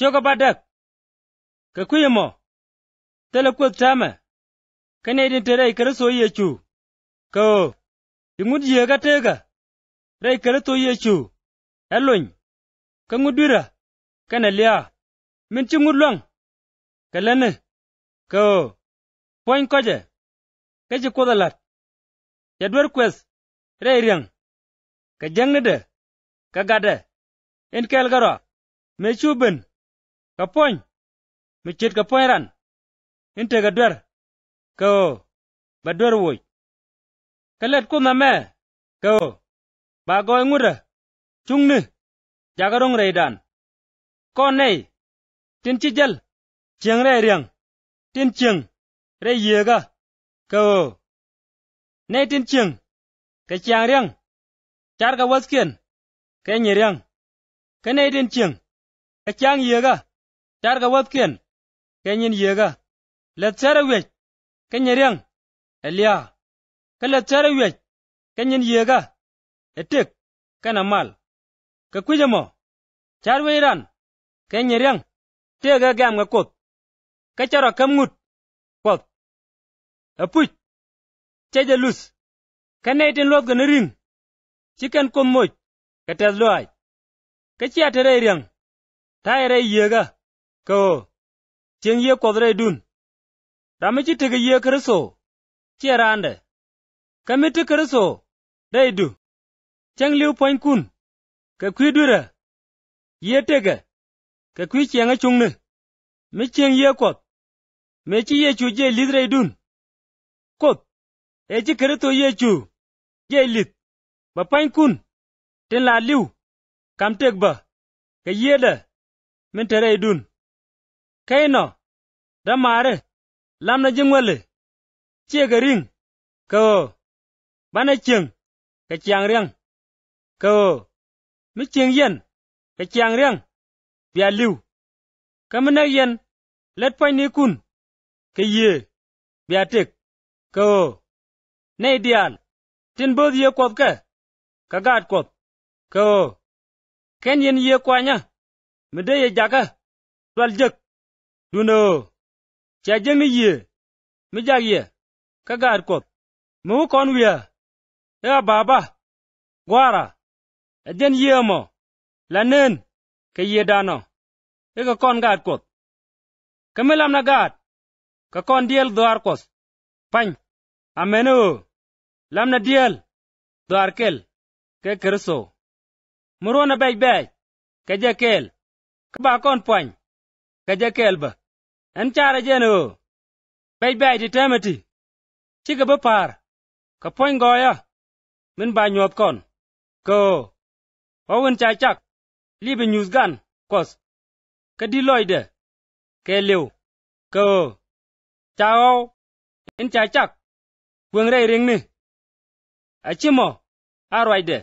Chogo badak. ke kuye mo. Tala kuwek tama. din te tere kere so ye chu. ke o. Ingud ye ga tega. Rai kere to ye chu. e luny ke Elony. Ka ke ne lia Min chi ngudlong. ke lene. ke o. Poin koje. Ka chi kodalat. Yadwar kwes. Rai riang. Ka jangada. ke gade In kelgara. Me chu bin. Poin mi chit ka poin ran in te ka dwer ko ba dwer woi ka let ku na me ko ba goi nguda chung ni jagarong re dan. Ko nei, tin chi jal, chieng re riang, tin chieng re yega ko nei tin chieng ke chiang riang, char ka waskien ke nyi riang. Ke nei tin chieng, ka chiang yega Charga ka Kenyin yega. Let sara wech. Ka elia. Ka let sara wech. Kenyin yega. Etek kana mal. Ka kuje char we ran. Ka nyi gam ga kot ka charo kam ngut. Kot apuch cheje lus. Ka nei lot ga ring. Chiken kom moj ka tes loai. Ka chia tere riang. Ta ere yega. Ko chieng ye kodre dun. Rami chi tege ye kristo chia rande ka miti kristo dai du cheng liu poin kun ka kwi dure ye tege ka kwi chieng achung ni mi chieng ye kot me chi ye chu je lidre dun. Kot e chi kristo ye chu je lit ba poin kun tin la liu kam tek ba ka yede min tere dun. Kaino, da mare, lamna jingwale chia ga ring ko bana chieng ka chiang riang ko mi chieng yen, ka chiang riang bia liu, ka mina yen, let pai ni kun, ka ye bia tek ko nei dial, tin bo ye kwot ka ka gat kwot ko ken yen ye kwanya mide ye jaka twal jek duno chaje mi ye mi jak ye ka gaad kop mi wu kon wiya ya baba gwara eden ye mo lanen ke ye dano e ka kon gaad kop ka mi lam na gaad ka kon diel dhoar kos pany amene o lam na diel dhoar kel ke kerso mi ruo na bec bec ke je kel ba kon pwany ka je ba an cara jeno bai bai ti temeti ci ga par ka poin goya min ba nyop kon ko wawun cha chak libe news gan. Kos ka di loide ke liu ko chao in cha chak kweng rei ring ni achimo arwaide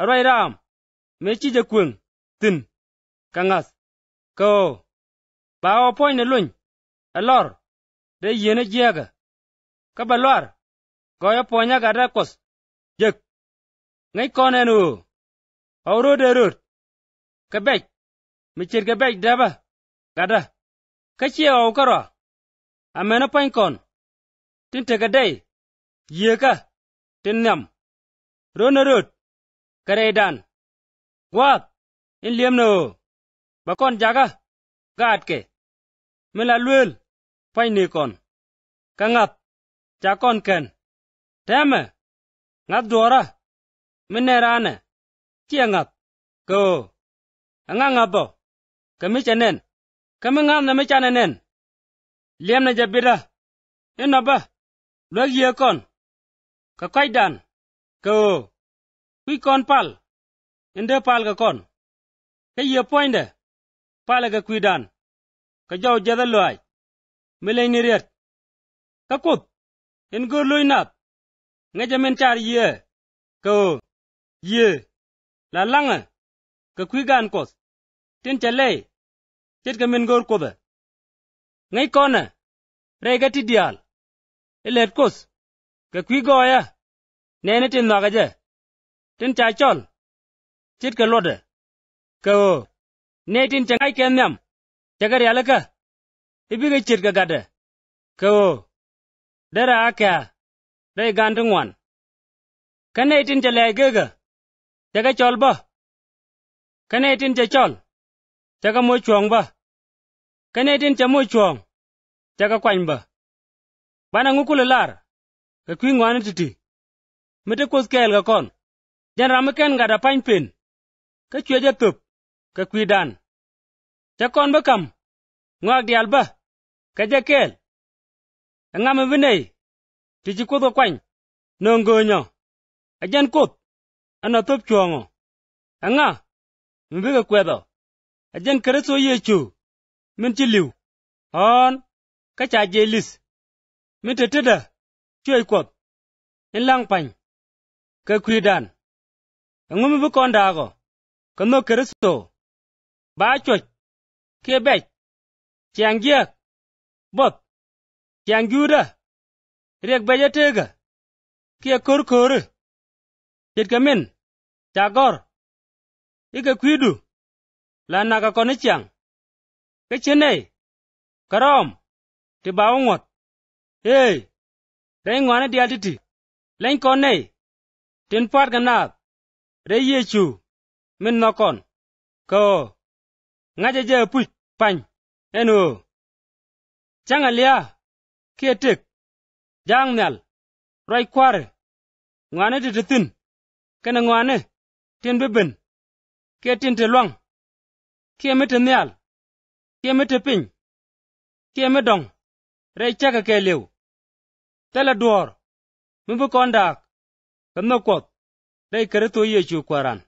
arwai ram. Me chi je kweng tin. Kangas ko ba o poin ne luny e alor de yene jiaga ka ba lwar, goyo ponya gada kos, jek. Ngai kone nu auro de rut ka bej mi ka bej daba gada ka chie o karo amena poin kon. Tin te ka dei yeka tin nam rona rut kare dan. Gwat in liam no, ba kon jaga gat ke mila luel pai ni kon ka ŋat cha kon ken teme ngap dora mine rane chia ngap ko anga ngapo kami chanen kami ngap na me chanen liam na jabira ina ba lo ye kon ka kai dan ko wi kon pal. Inde pal ka kon ka ye poinde pal ka kwi ka jaw jada loy. Milay ni riet ka kut. In go loy nap nga jamin char ye. Ko ye. La langa. Ka kuigan kos. Tin chale chet ka men gor koda ngai kona. Rega ti dial elet kos. Ka kui goya. Nene tin naga je tin cha chol. Chet ka lode. Ko netin tin kenyam ken yalaka ibiga riala gada kawo dara aka dai gantu wan. Kanetin itin cha lai ga. Chaka chol ba. Kane itin cha chol. Chaka mo chuong ba. Kanetin itin mo chuong chaka kwany ba. Bana ngukule lar. Ka kwi ngwan titi. Mete kos kel ga kon. Jan ramken gada pany pin. Ka chwe ja tup ka kwidan dan. Kon ba kam, ngwak dial ba, ka ja kel. Angama vinei, ti chi kudho kwany, no ngonyo ajan kuth ana thop chwongo anga mbi ka kwedho. Ajan kereso yecho min chi liw on ka cha jelis min teteda chwe kuoth in laŋ pany, ka kwidan dan. Angumi bi kon ka no kereso ba chuột, kia bẹt chàng kia bập chàng gura riêng bây giờ tega kia kur kur chết cái mình chà ý cái quý đủ, là naga con ấy chàng. Cái chuyện này karom thì báo ngọt, ê đấy ngoan ấy đi ăn đi lên con này, trên phát gần nạp đấy ye chủ mình nó còn cơ pany. En o changa lia, kie tek. Jang nyal roi kware. Ngwane ti tithin kene ngwane tin bibin kie tin te luang. Kie mi te nyal kie mi piny. Kie mi dong. Rei chaka ke liu. Tele duor. Mibi kondak. Kemno dak rei kere to yechu kwaran.